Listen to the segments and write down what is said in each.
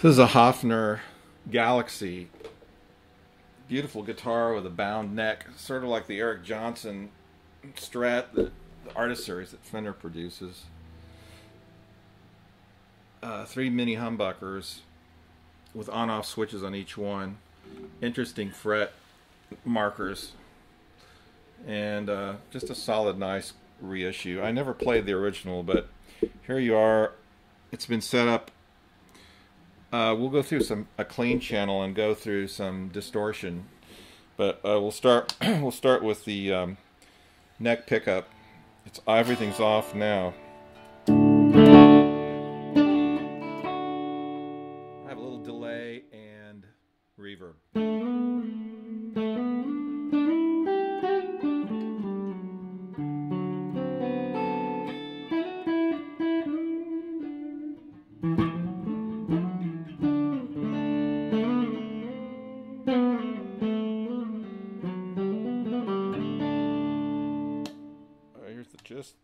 This is a Hofner Galaxie. Beautiful guitar with a bound neck, sort of like the Eric Johnson Strat, the, the artist series that Fender produces. Uh, three mini humbuckers with on-off switches on each one. Interesting fret markers. And uh, just a solid, nice reissue. I never played the original, but here you are. It's been set up uh, we'll go through some a clean channel and go through some distortion, but uh, we'll start we'll start with the um, neck pickup. It's everything's off now.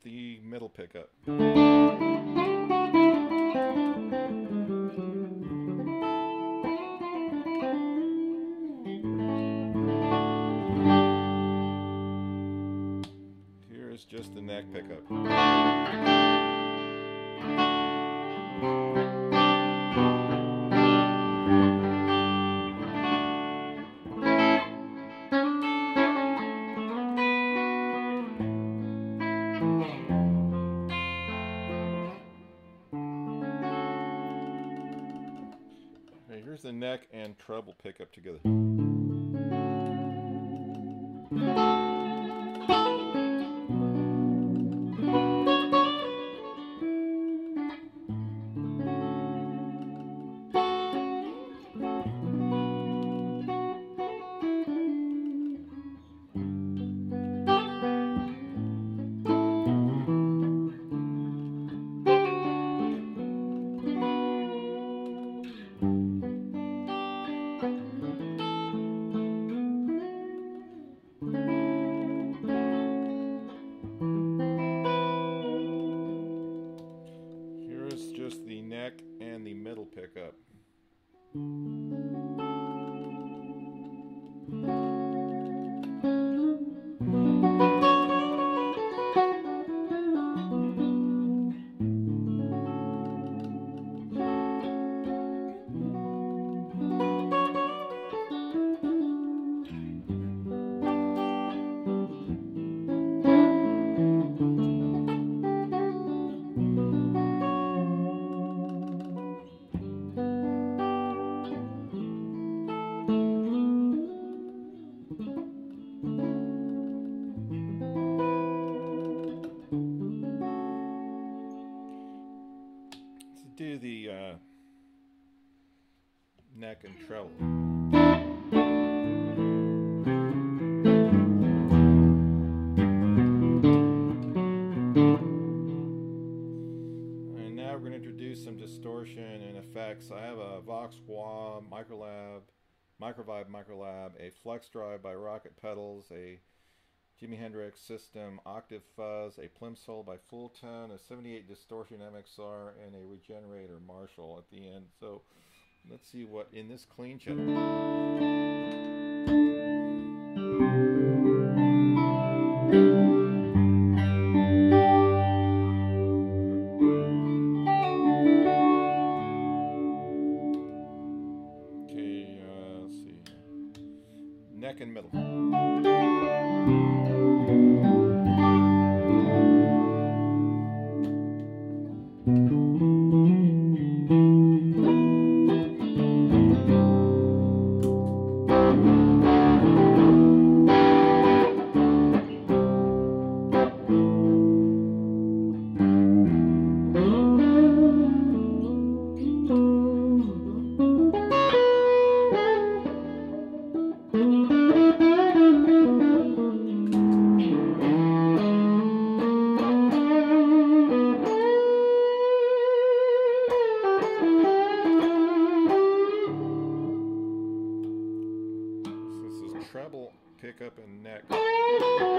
The middle pickup. Here's just the neck pickup. The neck and treble pickup together. Música do the uh, neck and treble. And now we're going to introduce some distortion and effects. I have a Vox Wah Microlab, Microvibe Microlab, a Flex Drive by Rockett Pedals, a Jimi Hendrix System, Octave Fuzz, a Plimsoul by Fulltone, a 78 Distortion MXR, and a Regenerator Marshall at the end. So let's see what in this clean channel. Okay, uh see. Neck and middle. Pickup and neck.